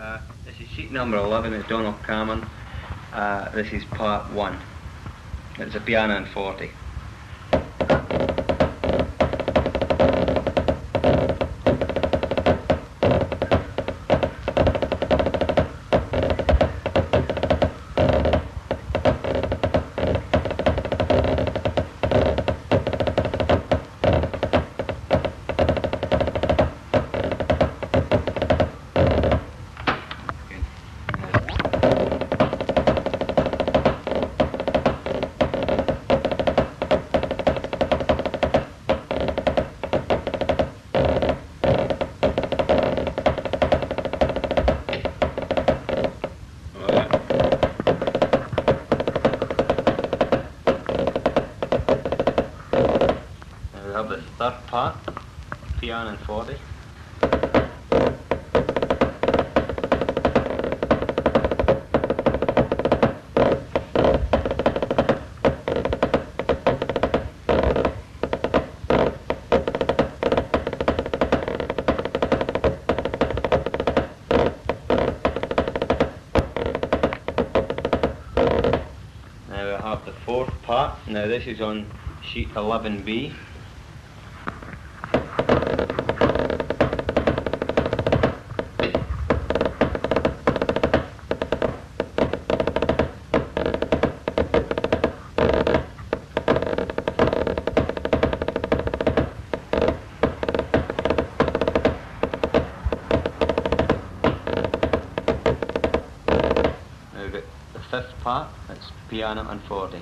Uh, this is sheet number 11, it's Donald Cameron. Uh, this is part one. It's a piano in forte. The third part, piano in forte. Now we have the fourth part. Now this is on sheet 11B. Fifth part, that's piano and forte.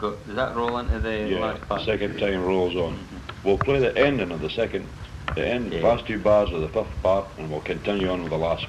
Does that roll into the Yeah, last the part? second time rolls on. We'll play the ending of the second, the end, Yeah. last two bars of the fifth part, and we'll continue on with the last